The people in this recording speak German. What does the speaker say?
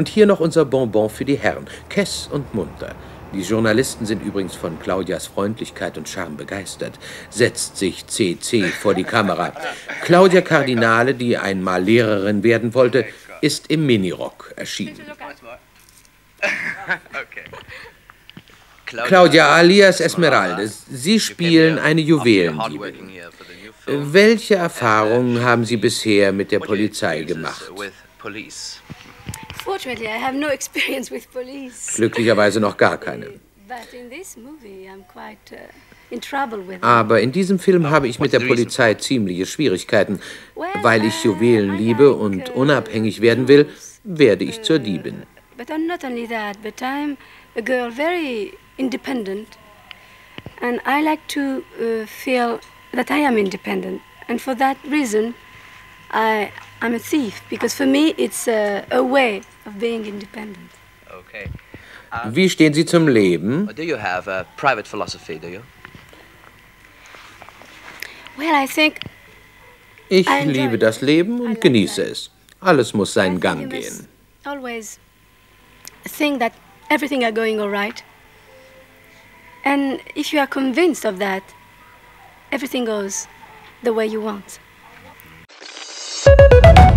Und hier noch unser Bonbon für die Herren. Kess und munter. Die Journalisten sind übrigens von Claudias Freundlichkeit und Charme begeistert. Setzt sich CC vor die Kamera. Claudia Cardinale, die einmal Lehrerin werden wollte, ist im Minirock erschienen. Claudia alias Esmeralda, Sie spielen eine Juwelendiebin. Welche Erfahrungen haben Sie bisher mit der Polizei gemacht? Glücklicherweise noch gar keine. Aber in diesem Film habe ich mit der Polizei ziemliche Schwierigkeiten. Weil ich Juwelen liebe und unabhängig werden will, werde ich zur Diebin. But not only that, but I'm a girl very independent and I like to uh, feel that I am independent. And for that reason, I, I'm a thief because for me it's a, a way of being independent. Okay. Um, Wie stehen Sie zum Leben? Do you have a private philosophy, do you? Well, I think ich liebe das Leben und genieße es. Alles muss seinen Gang gehen. Always think that everything are going all right. And if you are convinced of that, everything goes the way you want. Thank you.